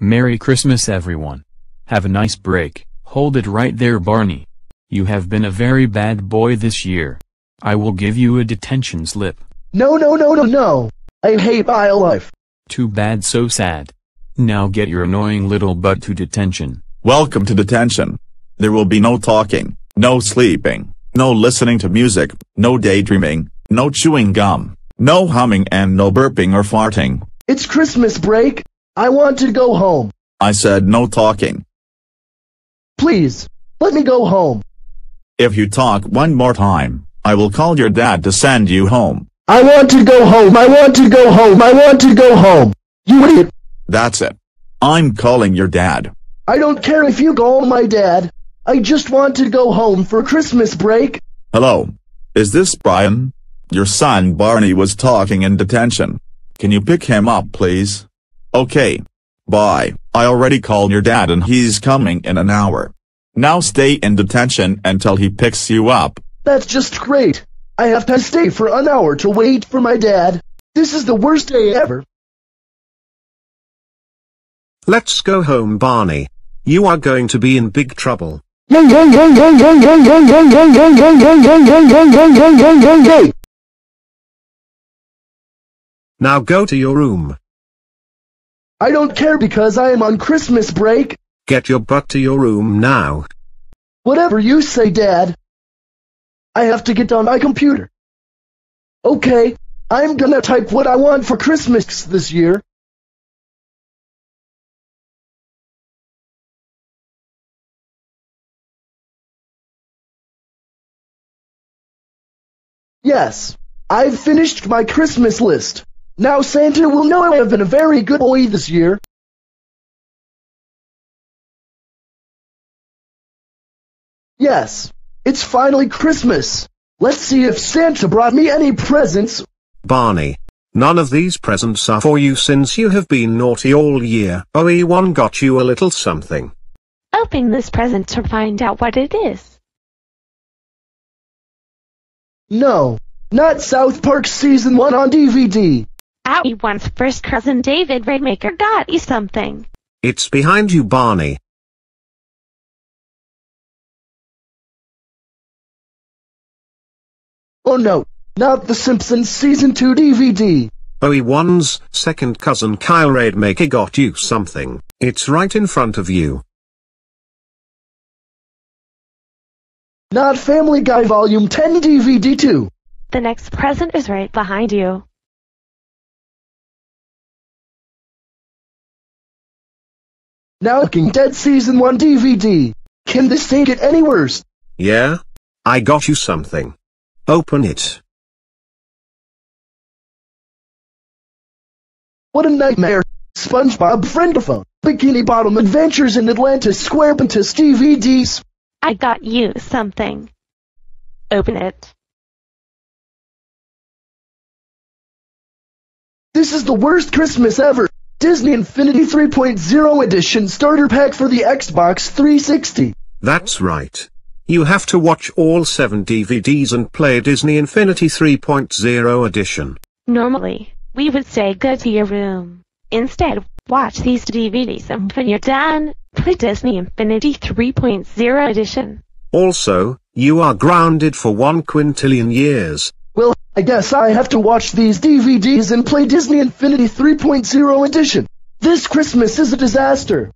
Merry Christmas everyone. Have a nice break, hold it right there Barney. You have been a very bad boy this year. I will give you a detention slip. No, no, no, no, no. I hate my life. Too bad so sad. Now get your annoying little butt to detention. Welcome to detention. There will be no talking, no sleeping, no listening to music, no daydreaming, no chewing gum, no humming and no burping or farting. It's Christmas break. I want to go home. I said no talking. Please, let me go home. If you talk one more time, I will call your dad to send you home. I want to go home. I want to go home. I want to go home. You idiot. That's it. I'm calling your dad. I don't care if you call my dad. I just want to go home for Christmas break. Hello. Is this Brian? Your son Barney was talking in detention. Can you pick him up please? Okay. Bye. I already called your dad and he's coming in an hour. Now stay in detention until he picks you up. That's just great. I have to stay for an hour to wait for my dad. This is the worst day ever. Let's go home Barney. You are going to be in big trouble. Now go to your room. I don't care because I am on Christmas break. Get your butt to your room now. Whatever you say, Dad. I have to get on my computer. Okay, I'm gonna type what I want for Christmas this year. Yes, I've finished my Christmas list. Now Santa will know I have been a very good boy this year. Yes, it's finally Christmas. Let's see if Santa brought me any presents. Barney. None of these presents are for you since you have been naughty all year. OE1 got you a little something. Open this present to find out what it is. No, not South Park Season 1 on DVD. Owie one's first cousin David Rainmaker got you something. It's behind you Barney. Oh no, not The Simpsons Season 2 DVD. OE1's second cousin Kyle Raidmaker got you something. It's right in front of you. Not Family Guy Volume 10 DVD 2. The next present is right behind you. Now Walking Dead Season 1 DVD. Can this thing get any worse? Yeah? I got you something. Open it. What a nightmare. SpongeBob Friendaphone. Bikini Bottom Adventures in Atlantis SquarePantis DVDs. I got you something. Open it. This is the worst Christmas ever. Disney Infinity 3.0 Edition Starter Pack for the Xbox 360. That's right. You have to watch all 7 DVDs and play Disney Infinity 3.0 edition. Normally, we would say go to your room. Instead, watch these DVDs and when you're done, play Disney Infinity 3.0 edition. Also, you are grounded for one quintillion years. I guess I have to watch these DVDs and play Disney Infinity 3.0 Edition. This Christmas is a disaster.